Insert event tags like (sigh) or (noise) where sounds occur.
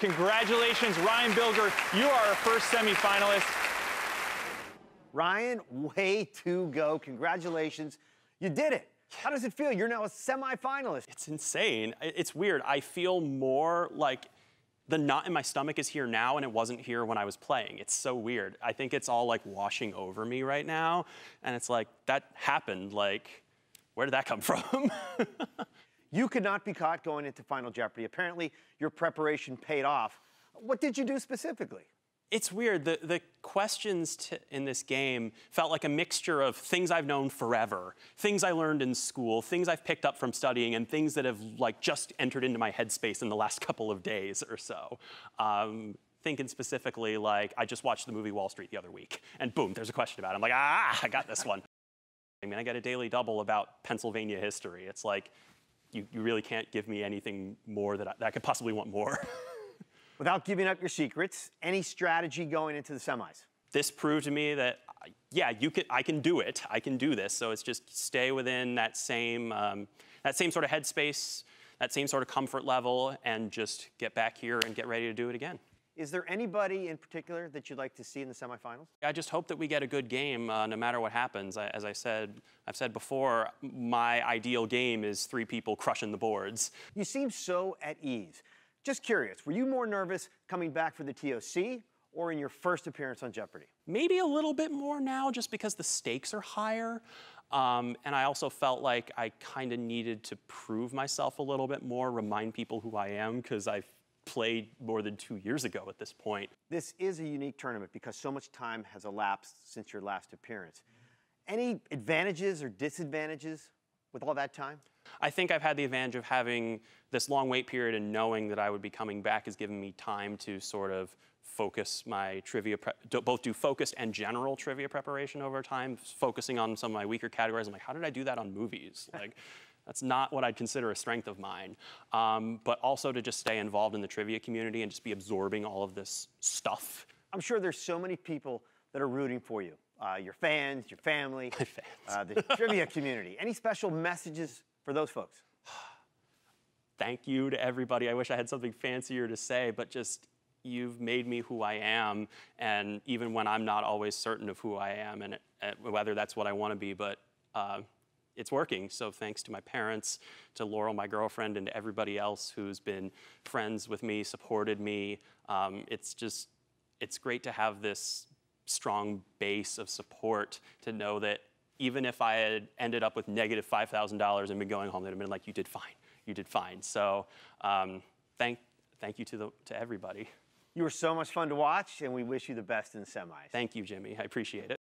Congratulations, Ryan Bilger. You are our first semifinalist. Ryan, way to go. Congratulations. You did it. How does it feel? You're now a semifinalist. It's insane. It's weird. I feel more like the knot in my stomach is here now and it wasn't here when I was playing. It's so weird. I think it's all like washing over me right now. And it's like, that happened. Like, where did that come (laughs) from? You could not be caught going into Final Jeopardy. Apparently, your preparation paid off. What did you do specifically? It's weird. The, the questions in this game felt like a mixture of things I've known forever, things I learned in school, things I've picked up from studying, and things that have like just entered into my headspace in the last (laughs) couple of days or so. Um, thinking specifically like I just watched the movie Wall Street the other week, and boom, there's a question about it. I'm like, ah, I got this one. (laughs) I mean, I got a daily double about Pennsylvania history. It's like, you, you really can't give me anything more that I, that I could possibly want more. (laughs) Without giving up your secrets, any strategy going into the semis? This proved to me that, yeah, you can, I can do it. I can do this. So it's just stay within that same, um, that same sort of headspace, that same sort of comfort level, and just get back here and get ready to do it again. Is there anybody in particular that you'd like to see in the semifinals? I just hope that we get a good game uh, no matter what happens. I, as I said, I've said before, my ideal game is three people crushing the boards. You seem so at ease. Just curious, were you more nervous coming back for the TOC or in your first appearance on Jeopardy? Maybe a little bit more now just because the stakes are higher. Um, and I also felt like I kind of needed to prove myself a little bit more, remind people who I am, because I've played more than two years ago at this point. This is a unique tournament because so much time has elapsed since your last appearance. Any advantages or disadvantages with all that time? I think I've had the advantage of having this long wait period and knowing that I would be coming back has given me time to sort of focus my trivia, both do focused and general trivia preparation over time, focusing on some of my weaker categories. I'm like, how did I do that on movies? (laughs) Like, that's not what I'd consider a strength of mine. Um, but also to just stay involved in the trivia community and just be absorbing all of this stuff. I'm sure there's so many people that are rooting for you. Uh, your fans, your family, (laughs) fans. Uh, the trivia community. Any special messages for those folks? (sighs) Thank you to everybody. I wish I had something fancier to say, but just you've made me who I am. And even when I'm not always certain of who I am and whether that's what I want to be, but uh, it's working. So thanks to my parents, to Laurel, my girlfriend, and to everybody else who's been friends with me, supported me. Um, it's just, it's great to have this strong base of support to know that even if I had ended up with negative $5,000 and been going home, they'd have been like, you did fine, you did fine. So um, thank, thank you to, the, to everybody. You were so much fun to watch, and we wish you the best in semis. Thank you, Jimmy. I appreciate it.